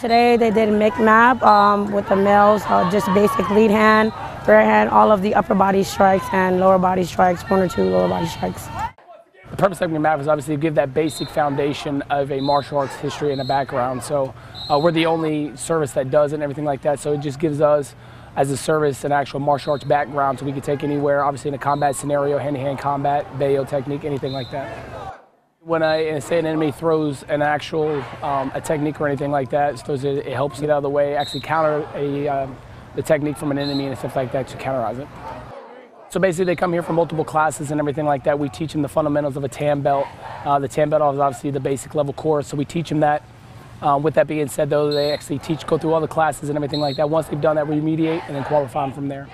Today they did MCMAP um, with the males, uh, just basic lead hand, rear hand, all of the upper body strikes and lower body strikes, one or two lower body strikes. The purpose of MAP is obviously to give that basic foundation of a martial arts history and a background. So uh, we're the only service that does it and everything like that. So it just gives us, as a service, an actual martial arts background so we can take anywhere, obviously in a combat scenario, hand-to-hand combat, Bayo technique, anything like that. When I say an enemy throws an actual um, a technique or anything like that, it, it helps get out of the way, actually counter a, um, the technique from an enemy and stuff like that to counterize it. So basically, they come here for multiple classes and everything like that. We teach them the fundamentals of a tan belt. Uh, the tan belt is obviously the basic level course, so we teach them that. Um, with that being said, though, they actually teach, go through all the classes and everything like that. Once they've done that, we mediate and then qualify them from there.